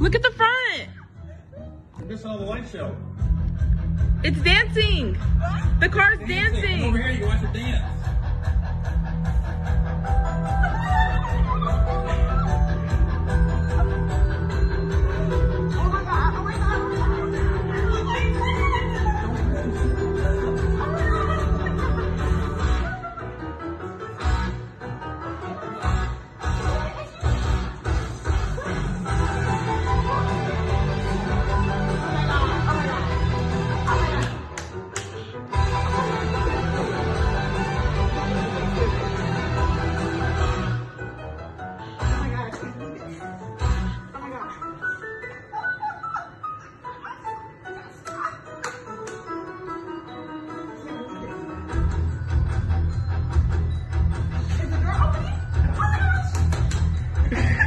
Look at the front. Missed all the light show. It's dancing. The car's over dancing. here, you watch it dance.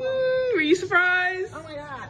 Mm, were you surprised? Oh my god,